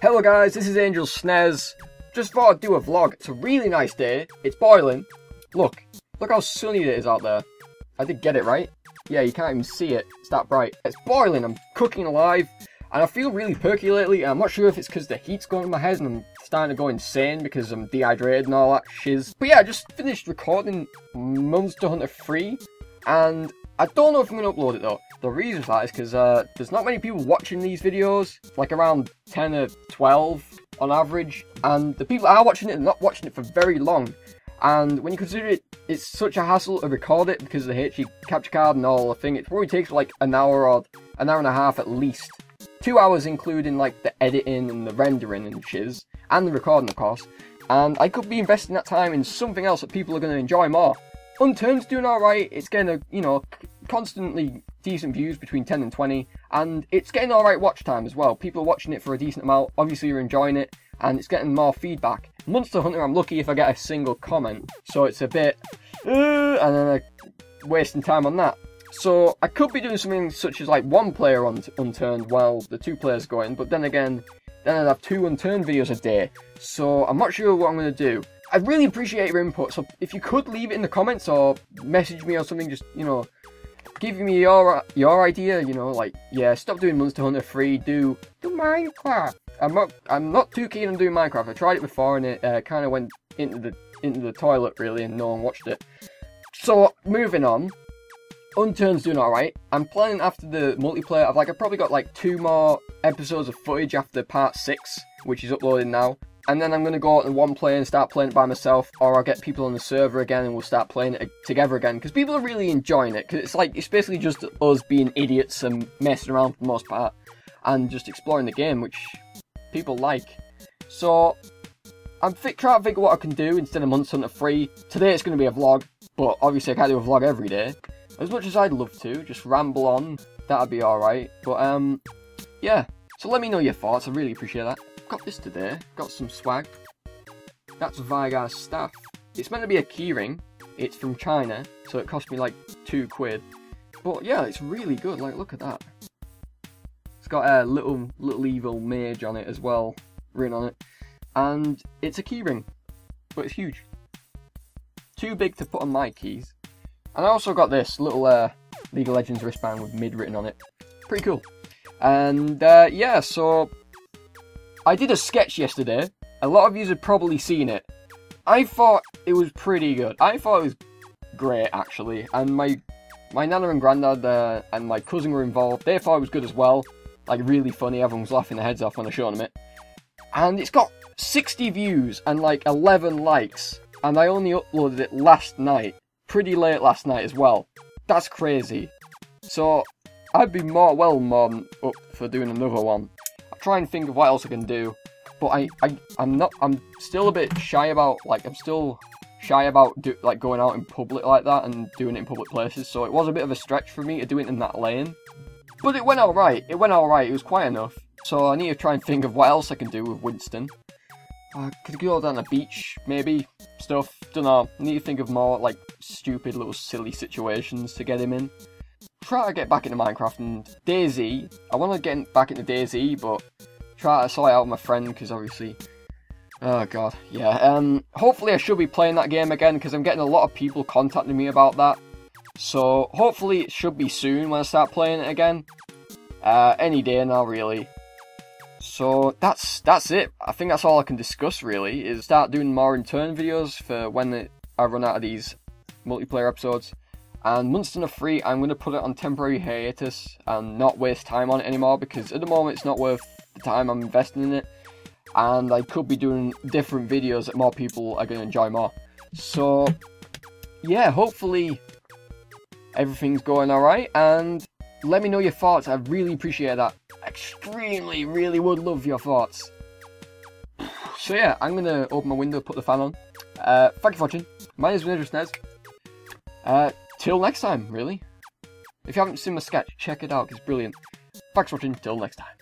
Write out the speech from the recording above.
Hello guys, this is Angel Snes. Just thought I'd do a vlog. It's a really nice day. It's boiling. Look. Look how sunny it is out there. I did get it right. Yeah, you can't even see it. It's that bright. It's boiling. I'm cooking alive. And I feel really perky lately. I'm not sure if it's because the heat's going in my head and I'm starting to go insane because I'm dehydrated and all that shiz. But yeah, I just finished recording Monster Hunter 3. And I don't know if I'm going to upload it though. The reason for that is because uh, there's not many people watching these videos, like around 10 or 12 on average, and the people that are watching it are not watching it for very long. And when you consider it, it's such a hassle to record it because of the HD capture card and all the thing. It probably takes like an hour or an hour and a half at least. Two hours including like the editing and the rendering and shiz, and the recording of course. And I could be investing that time in something else that people are going to enjoy more. Unturned's doing alright, it's getting a, you know, constantly decent views between 10 and 20, and it's getting alright watch time as well. People are watching it for a decent amount, obviously you're enjoying it, and it's getting more feedback. Monster Hunter, I'm lucky if I get a single comment, so it's a bit, uh, and then I'm wasting time on that. So I could be doing something such as like one player on unturned while the two players going, but then again, then I'd have two unturned videos a day. So I'm not sure what I'm going to do. I really appreciate your input, so if you could leave it in the comments or message me or something, just, you know, give me your your idea, you know, like, yeah, stop doing Monster Hunter 3, do, do Minecraft. I'm not, I'm not too keen on doing Minecraft. I tried it before and it uh, kind of went into the, into the toilet, really, and no one watched it. So, moving on. Unturned's doing alright. I'm planning after the multiplayer, I've like, I've probably got like two more episodes of footage after part 6, which is uploading now and then I'm going to go out in one play and start playing it by myself, or I'll get people on the server again and we'll start playing it together again, because people are really enjoying it, because it's like, it's basically just us being idiots and messing around for the most part, and just exploring the game, which people like. So, I'm trying to figure what I can do instead of Monster Hunter 3. Today it's going to be a vlog, but obviously I can't do a vlog every day. As much as I'd love to, just ramble on, that'd be alright, but um, yeah. So let me know your thoughts, I really appreciate that got this today. Got some swag. That's Veigar's staff. It's meant to be a keyring. It's from China, so it cost me like two quid. But yeah, it's really good. Like, look at that. It's got a little little evil mage on it as well, written on it, and it's a keyring, but it's huge. Too big to put on my keys. And I also got this little uh, League of Legends wristband with mid written on it. Pretty cool. And uh, yeah, so I did a sketch yesterday. A lot of you have probably seen it. I thought it was pretty good. I thought it was great, actually. And my my nana and granddad uh, and my cousin were involved. They thought it was good as well. Like, really funny. Everyone was laughing their heads off when I showed them it. And it's got 60 views and like 11 likes. And I only uploaded it last night. Pretty late last night as well. That's crazy. So, I'd be more, well, more up for doing another one try and think of what else I can do. But I, I, I'm not, I'm still a bit shy about, like, I'm still shy about, do, like, going out in public like that and doing it in public places. So it was a bit of a stretch for me to do it in that lane. But it went alright. It went alright. It was quite enough. So I need to try and think of what else I can do with Winston. I could go down the beach, maybe. Stuff. Don't know. I need to think of more, like, stupid little silly situations to get him in try to get back into Minecraft and DayZ. I want to get back into DayZ, but try to sort out with my friend because obviously. Oh god, yeah. Um, hopefully I should be playing that game again because I'm getting a lot of people contacting me about that. So hopefully it should be soon when I start playing it again. Uh, any day now, really. So that's that's it. I think that's all I can discuss really. Is start doing more Unturned videos for when I run out of these multiplayer episodes. And Monster Hunter 3, I'm going to put it on temporary hiatus and not waste time on it anymore because at the moment it's not worth the time I'm investing in it. And I could be doing different videos that more people are going to enjoy more. So, yeah, hopefully everything's going alright. And let me know your thoughts. I really appreciate that. Extremely, really would love your thoughts. So yeah, I'm going to open my window, put the fan on. Uh, thank you for watching. My name is Winter Snes. Uh, till next time, really. If you haven't seen my sketch, check it out, it's brilliant. Thanks for watching, till next time.